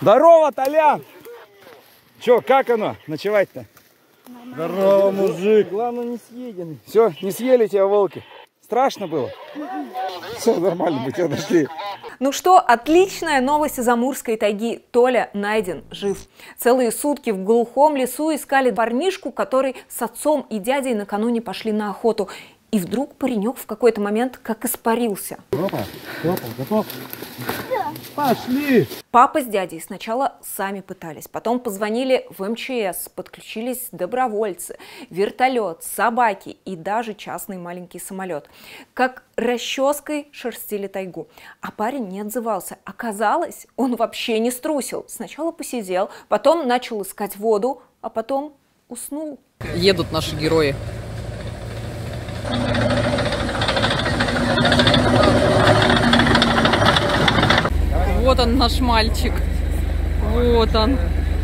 Здорово, Толян! Че, как оно? Ночевать-то? Здорово, мужик. Главное, не съедены. Все, не съели тебя волки. Страшно было? Все нормально, мы тебя нашли. Ну что, отличная новость из Амурской тайги. Толя найден, жив. Целые сутки в глухом лесу искали парнишку, который с отцом и дядей накануне пошли на охоту. И вдруг паренек в какой-то момент как испарился. Папа, папа, готов? Пошли. Папа с дядей сначала сами пытались, потом позвонили в МЧС, подключились добровольцы, вертолет, собаки и даже частный маленький самолет. Как расческой шерстили тайгу. А парень не отзывался. Оказалось, он вообще не струсил. Сначала посидел, потом начал искать воду, а потом уснул. Едут наши герои. Вот он, наш мальчик. Вот он.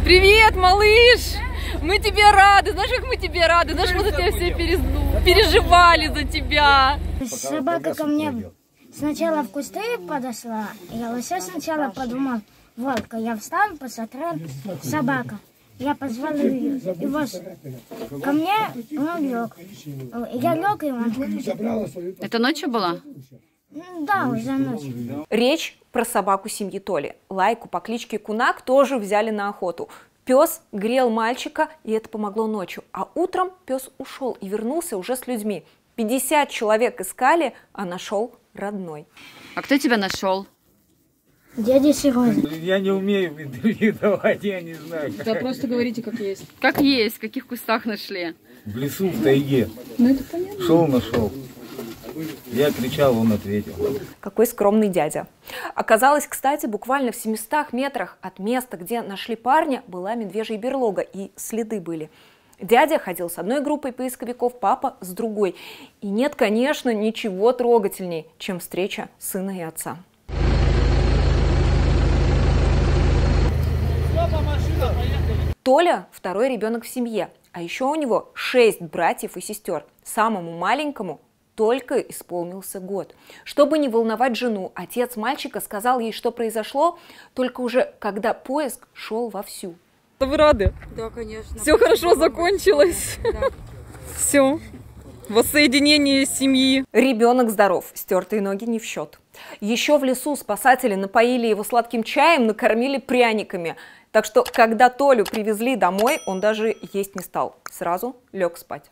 Привет, малыш! Мы тебе рады. Знаешь, как мы тебе рады? Знаешь, мы за тебя все перез- переживали за тебя. Собака ко мне сначала в кусты подошла. Я вообще сначала подумал, волка. Я встал, посмотрел, собака. Я позвал ее. И вот ко мне он лег. Я лег, и он. Это ночью была? Да, уже ночь. Речь про собаку семьи Толи. Лайку по кличке Кунак тоже взяли на охоту. Пес грел мальчика, и это помогло ночью. А утром пес ушел и вернулся уже с людьми. 50 человек искали, а нашел родной. А кто тебя нашел? Дядя Сережа. Я не умею в интервью давать, я не знаю. Да просто говорите, как есть. Как есть, в каких кустах нашли? В лесу, в тайге. Ну это понятно. Шел, нашел. Я кричал, он ответил. Какой скромный дядя. Оказалось, кстати, буквально в 700 метрах от места, где нашли парня, была медвежья берлога, и следы были. Дядя ходил с одной группой поисковиков, папа с другой. И нет, конечно, ничего трогательней, чем встреча сына и отца. Толя – второй ребенок в семье, а еще у него шесть братьев и сестер. Самому маленькому только исполнился год. Чтобы не волновать жену, отец мальчика сказал ей, что произошло, только уже когда поиск шел вовсю. Вы рады? Да, конечно. Все хорошо закончилось. Все. Воссоединение семьи. Ребенок здоров, стертые ноги не в счет. Еще в лесу спасатели напоили его сладким чаем, накормили пряниками. Так что, когда Толю привезли домой, он даже есть не стал. Сразу лег спать.